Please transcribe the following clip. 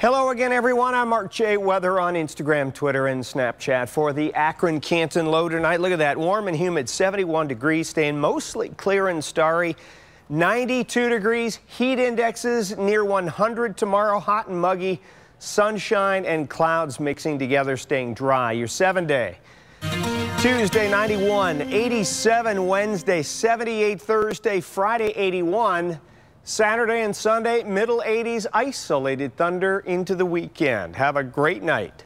Hello again, everyone. I'm Mark J. Weather on Instagram, Twitter, and Snapchat for the Akron Canton low tonight. Look at that. Warm and humid, 71 degrees, staying mostly clear and starry. 92 degrees, heat indexes near 100 tomorrow, hot and muggy, sunshine and clouds mixing together, staying dry. Your seven day. Tuesday 91, 87 Wednesday, 78 Thursday, Friday 81. Saturday and Sunday, middle 80s, isolated thunder into the weekend. Have a great night.